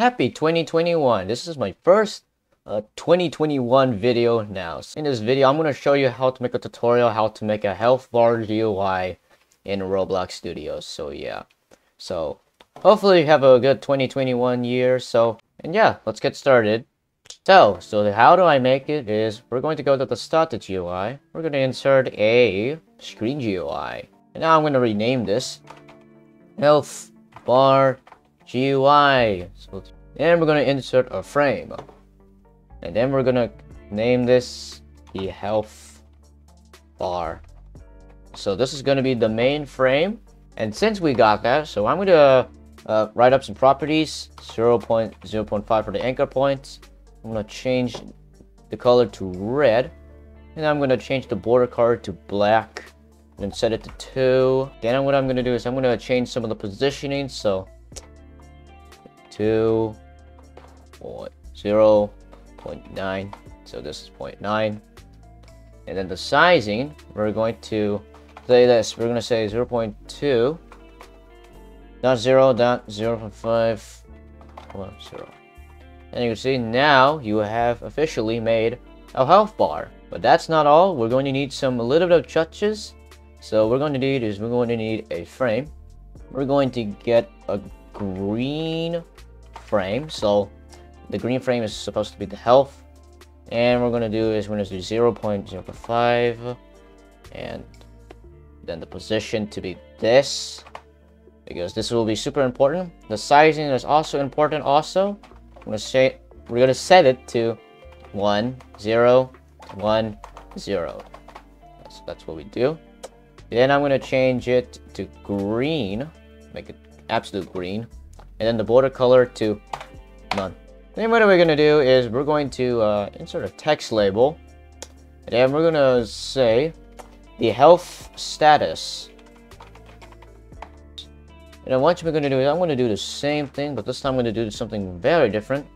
Happy 2021! This is my first uh, 2021 video now. In this video, I'm going to show you how to make a tutorial how to make a health bar GUI in Roblox Studios. So yeah, so hopefully you have a good 2021 year. So, and yeah, let's get started. So, so how do I make it is we're going to go to the start GUI. We're going to insert a screen GUI. And now I'm going to rename this health bar GUI. So we're gonna insert a frame. And then we're gonna name this the health bar. So this is gonna be the main frame. And since we got that, so I'm gonna uh, write up some properties. 0 0.0.5 for the anchor points. I'm gonna change the color to red. And I'm gonna change the border color to black and set it to 2. Then what I'm going to do is I'm going to change some of the positioning. So 2, 0, 0.9. So this is 0.9. And then the sizing, we're going to say this. We're going to say 0 0.2, dot 0, dot 0 0.5, 0. And you can see now you have officially made a health bar. But that's not all. We're going to need some a little bit of touches. So we're going to need is we're going to need a frame. We're going to get a green frame. So the green frame is supposed to be the health. And we're going to do is we're to do 0 0.05 and then the position to be this because this will be super important. The sizing is also important also. I'm to say we're going to set it to 1 0 1 0. So that's what we do. Then I'm going to change it to green. Make it absolute green. And then the border color to none. Then what are we're to do is we're going to uh, insert a text label. And then we're to say the health status. And then what we're to do is I'm to do the same thing, but this time I'm to do something very different.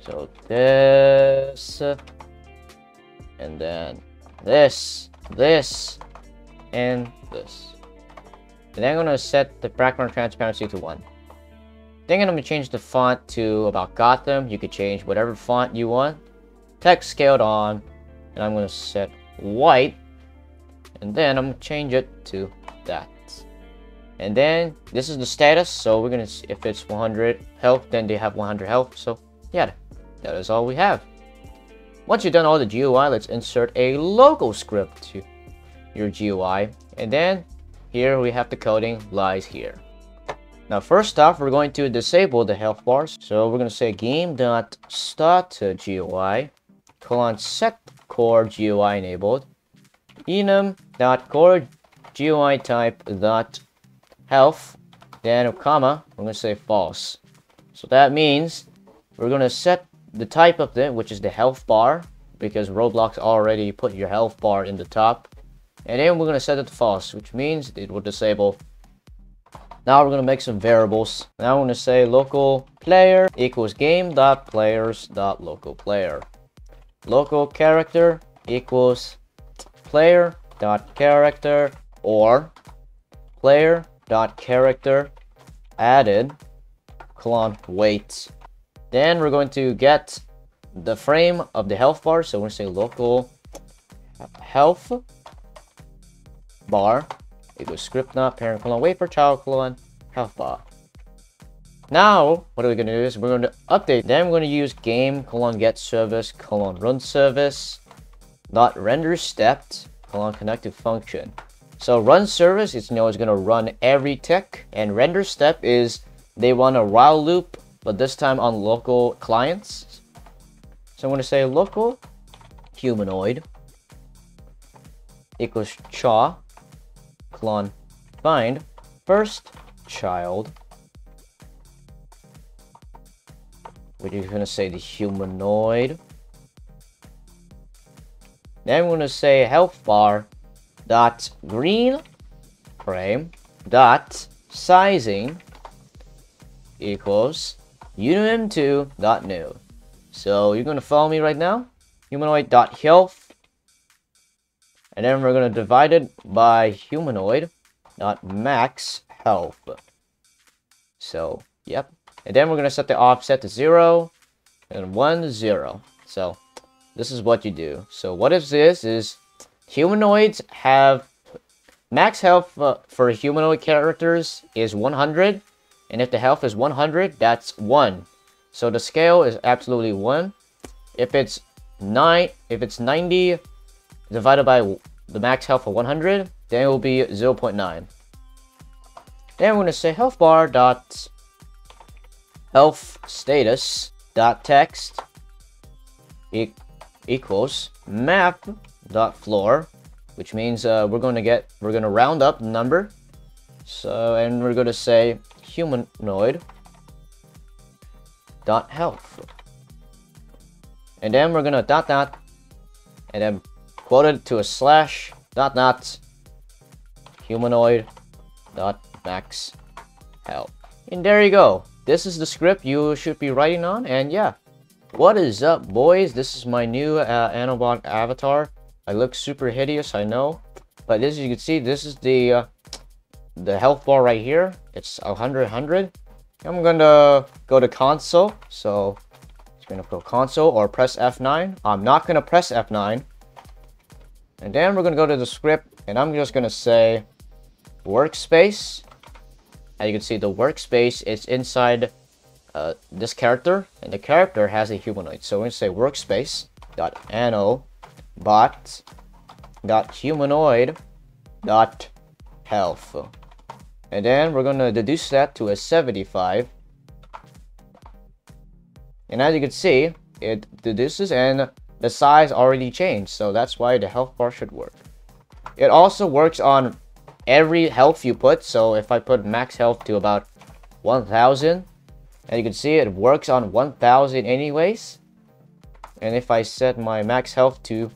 So this, and then this, this, and this. And then I'm to set the background transparency to 1. Then I'm going to change the font to about Gotham. You could change whatever font you want. Text scaled on. And I'm going to set white. And then I'm going to change it to that. And then this is the status. So we're going to, see if it's 100 health, then they have 100 health. So yeah, that is all we have. Once you've done all the GUI, let's insert a local script to your GUI. And then here we have the coding lies here. Now first off, we're going to disable the health bars. So we're going to say game.start GUI colon set core GUI enabled enum.core GUI type dot health then a comma we're going to say false. So that means we're going to set the type of it, which is the health bar because Roblox already put your health bar in the top and then we're going to set it to false, which means it will disable. Now we're going to make some variables. Now I'm going to say local player equals game dot players dot local player. Local character equals player dot character or player dot character added colon wait. Then we're going to get the frame of the health bar. So we're going to say local health bar equals script not parent colon wait for child colon health bar. Now, what are we going to do is we're going to update. Then we're going to use game colon get service colon run service dot render stepped colon connected function. So run service is you know it's going to run every tick and render step is they run a while loop but this time on local clients. So I'm going to say local humanoid equals cha Clone. Find first child. Which is going to say the humanoid. Then we're going to say health bar dot green frame dot sizing equals UDim2 dot new. So you're going to follow me right now. Humanoid dot health and then we're going to divide it by humanoid, not max health. So, yep. And then we're going to set the offset to 0 and 1, 0. So this is what you do. So what is this is humanoids have max health uh, for humanoid characters is 100. And if the health is 100, that's 1. So the scale is absolutely 1. If it's 9, if it's 90 divided by the max health of 100, then it will be 0 0.9. Then we're going to say health bar dot health status dot text e equals math dot floor, which means uh, we're going to get we're going to round up the number. So and we're going to say humanoid dot health, and then we're going to dot dot, and then quote it to a slash dot dot humanoid dot max health. And there you go. This is the script you should be writing on. And yeah, what is up, boys? This is my new uh, Anobot avatar. I look super hideous, I know. But as you can see, this is the uh, the health bar right here. It's 100, 100. I'm gonna go to console. So, I'm gonna go console or press F9. I'm not gonna press F9. And then we're gonna go to the script and I'm just gonna say workspace. And you can see, the workspace is inside uh, this character, and the character has a humanoid. So we're gonna say workspace dot bot dot humanoid dot health, and then we're gonna deduce that to a 75. And as you can see, it deduces and the size already changed, so that's why the health bar should work. It also works on every health you put. So if I put max health to about 1000, and you can see it works on 1000 anyways. And if I set my max health to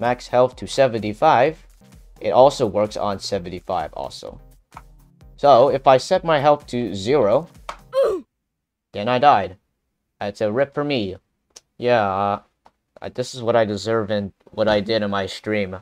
max health to 75, it also works on 75 also. So if I set my health to 0, then I died. That's a rip for me. Yeah, uh, this is what I deserve and what I did in my stream.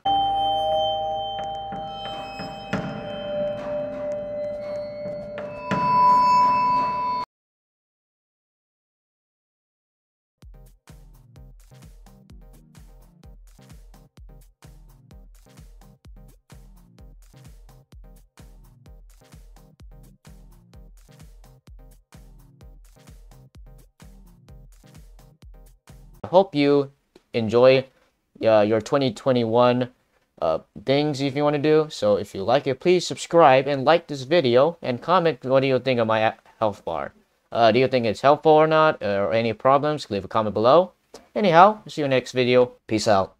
Hope you enjoy uh, your 2021 uh, things if you want to do. So if you like it, please subscribe and like this video and comment what do you think of my health bar. Uh, do you think it's helpful or not? Or any problems? Leave a comment below. Anyhow, see you next video. Peace out.